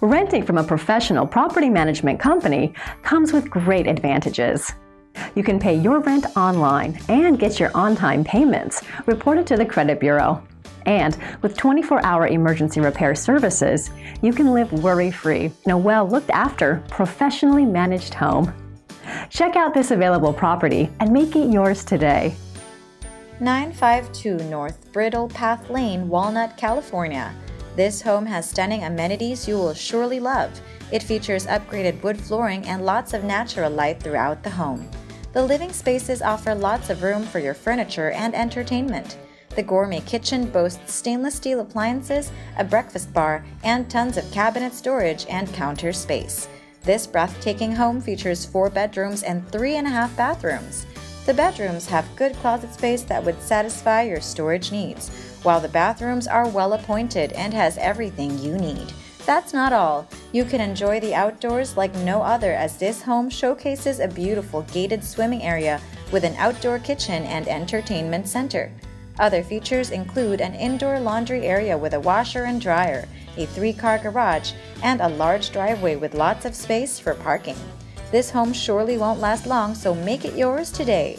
Renting from a professional property management company comes with great advantages. You can pay your rent online and get your on time payments reported to the credit bureau. And with 24 hour emergency repair services, you can live worry free in a well looked after, professionally managed home. Check out this available property and make it yours today. 952 North Bridle Path Lane, Walnut, California. This home has stunning amenities you will surely love. It features upgraded wood flooring and lots of natural light throughout the home. The living spaces offer lots of room for your furniture and entertainment. The gourmet kitchen boasts stainless steel appliances, a breakfast bar, and tons of cabinet storage and counter space. This breathtaking home features four bedrooms and three and a half bathrooms. The bedrooms have good closet space that would satisfy your storage needs, while the bathrooms are well appointed and has everything you need. That's not all. You can enjoy the outdoors like no other as this home showcases a beautiful gated swimming area with an outdoor kitchen and entertainment center. Other features include an indoor laundry area with a washer and dryer, a three car garage, and a large driveway with lots of space for parking. This home surely won't last long, so make it yours today.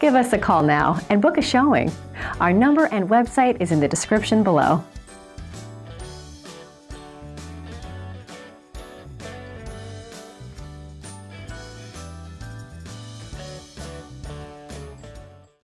Give us a call now and book a showing. Our number and website is in the description below.